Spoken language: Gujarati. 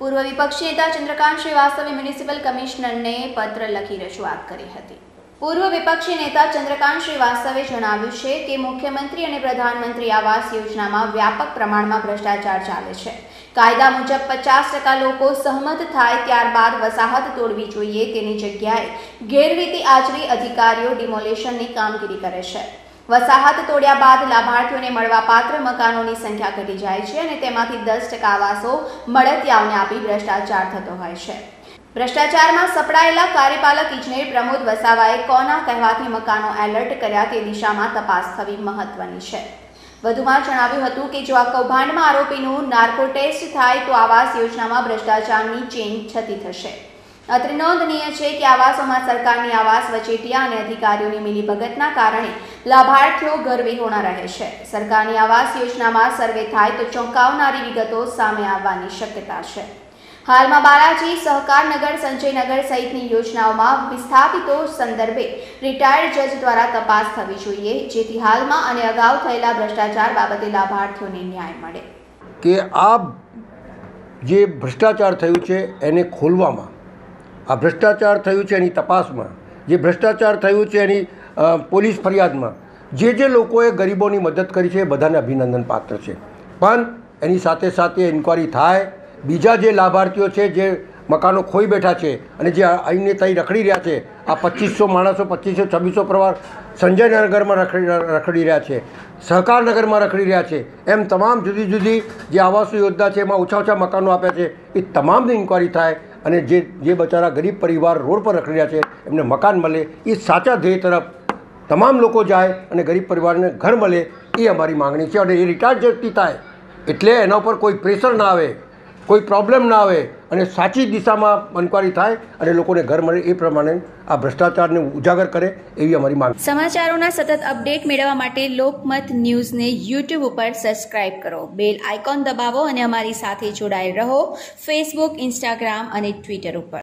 પૂર્વ વિપક્ષી નેતા ચંદ્રકાંત શ્રીવાસ્તવે મ્યુનિસિપલ કમિશનરને પત્ર લખી રજૂઆત કરી હતી. પૂર્વ વિપક્ષી નેતા ચંદ્રકાંત શ્રીવાસ્તવે જણાવ્યું છે કે મુખ્યમંત્રી અને પ્રધાનમંત્રી આવાસ યોજનામાં વ્યાપક પ્રમાણમાં ભ્રષ્ટાચાર ચાલે છે. કાયદા મુજબ પચાસ ટકા લોકો સહમત થાય ત્યારબાદ વસાહત તોડવી જોઈએ તેની જગ્યાએ ગેરરીતિ આચરી અધિકારીઓ ડિમોલેશનની કામગીરી કરે છે. વસાહત તોડ્યા બાદ લાભાર્થીઓને મળવાપાત્ર મકાનોની સંખ્યા ઘટી જાય છે અને તેમાંથી દસ ટકા આવાસો મળતિયાઓને આપી ભ્રષ્ટાચાર થતો હોય છે. ભ્રષ્ટાચારમાં સપડાયેલા કાર્યપાલક ઇજનેર પ્રમોદ વસાવાએ કોના કહેવાથી મકાનો એલર્ટ કર્યા તે દિશામાં તપાસ થવી મહત્વની છે. વધુમાં જણાવ્યું હતું કે જો આ કૌભાંડમાં આરોપીનું નાર્કો ટેસ્ટ થાય તો આવાસ યોજનામાં ભ્રષ્ટાચારની ચેન છતી થશે. અત્રે નોંધનીય છે કે આવાસોમાં સરકારની આવાસ, વચેટિયા અને અધિકારીઓની મિલીભગતના કારણે લાભાર્થીઓ ગરવિહોણા રહે છે. સરકારની આવાસ યોજનામાં સર્વે થાય તો ચોંકાવનારી વિગતો સામે આવવાની શક્યતા છે. હાલમાં બાલાજી સહકારનગર સંજયનગર સહિતની યોજનાઓમાં વિસ્થાપિતો સંદર્ભે રિટાયર્ડ જજ દ્વારા તપાસ થવી જોઈએ, જેથી હાલમાં અને અગાઉ થયેલા ભ્રષ્ટાચાર બાબતે લાભાર્થીઓને ન્યાય મળે. કે આ જે ભ્રષ્ટાચાર થયું છે એને ખોલવામાં આ ભ્રષ્ટાચાર થયું છે એની તપાસમાં. જે ભ્રષ્ટાચાર થયું છે એની પોલીસ ફરિયાદમાં. જે જે લોકોએ ગરીબોની મદદ કરી છે એ બધાને અભિનંદન પાત્ર છે. પણ એની સાથે સાથે ઇન્કવાયરી થાય. બીજા જે લાભાર્થીઓ છે, જે મકાનો ખોઈ બેઠા છે અને જે અહીંને ત્યાં રખડી રહ્યા છે, આ પચીસો માણસો, પચીસો, છવ્વીસો પ્રવાર સંજયનગરમાં રખડી રખડી રહ્યા છે, સહકારનગરમાં રખડી રહ્યા છે. એમ તમામ જુદી જુદી જે આવાસો યોજના છે, એમાં ઓછા ઓછા મકાનો આપ્યા છે, એ તમામની ઇન્કવાયરી થાય. અને જે જે બચારા ગરીબ પરિવાર રોડ પર રખડી રહ્યા છે, એમને મકાન મળે, એ સાચા ધ્યેય તરફ તમામ લોકો જાય અને ગરીબ પરિવારને ઘર મળે, એ અમારી માંગણી છે. અને એ રિટાયર્ડ વ્યક્તિ થાય, એટલે એના ઉપર કોઈ પ્રેશર ના આવે, કોઈ પ્રોબ્લેમ ના આવે અને સાચી દિશામાં ઇન્કવાયરી થાય અને લોકોને ઘર મળે એ પ્રમાણે આ ભ્રષ્ટાચારને ઉજાગર કરે એવી અમારી માંગ સમાચારોના સતત અપડેટ મેળવવા માટે લોકમત ન્યૂઝને યુટ્યુબ ઉપર સબસ્ક્રાઇબ કરો. બેલ આઇકોન દબાવો અને અમારી સાથે જોડાયેલ રહો. ફેસબુક ઇન્સ્ટાગ્રામ અને ટ્વિટર ઉપર.